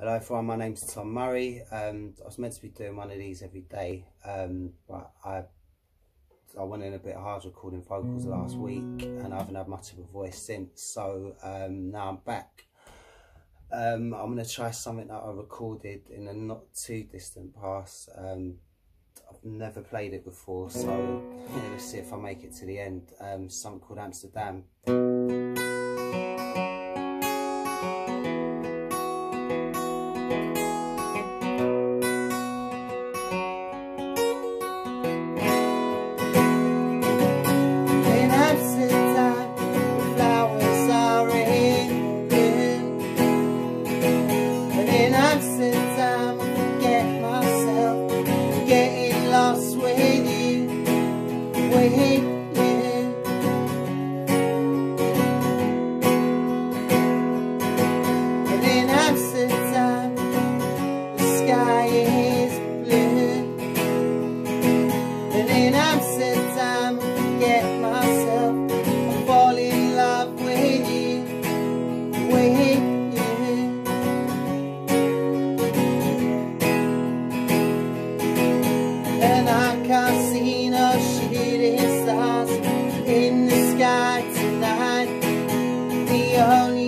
Hello everyone, my name's Tom Murray. Um, I was meant to be doing one of these every day, um, but I I went in a bit hard recording vocals last week and I haven't had much of a voice since, so um, now I'm back. Um, I'm going to try something that I recorded in a not too distant past. Um, I've never played it before, so let's see if I make it to the end. Um, something called Amsterdam. us, we hate you, And I can't see no shooting stars in the sky tonight The only